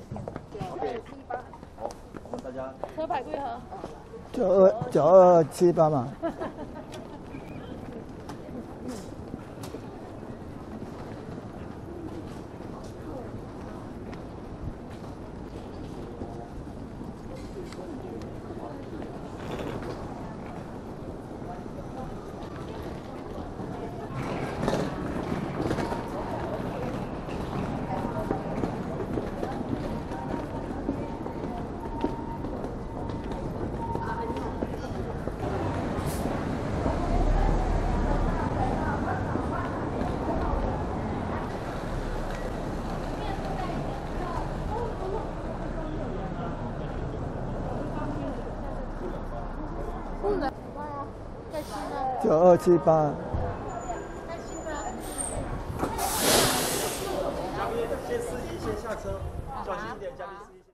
九二七八。好我们大家车牌归合九二九二七八嘛。九二七八，先司机先下车，小心一点，嘉宾司机。